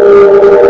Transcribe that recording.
Thank